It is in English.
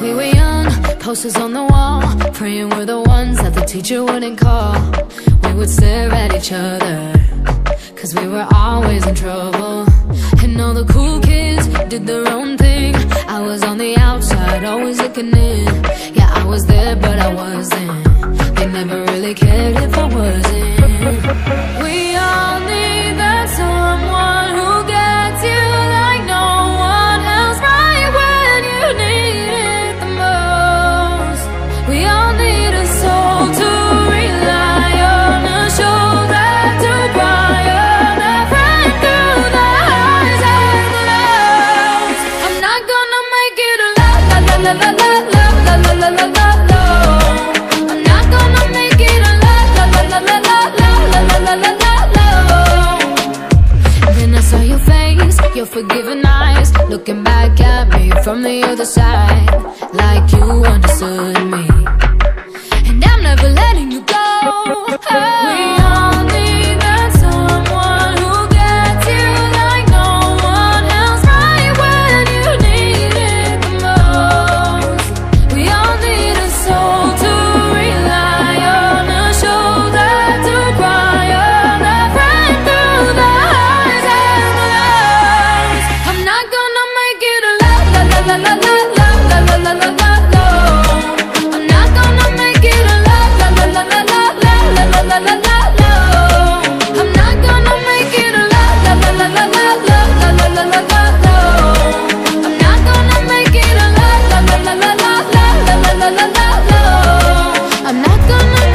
We were young, posters on the wall Praying we're the ones that the teacher wouldn't call. We would stare at each other Cause we were always in trouble. And all the cool kids did their own thing. I was on the outside, always looking in. Yeah, I was there but I wasn't eyes Looking back at me from the other side Like you understood me. And I'm never letting you go. We I'm not gonna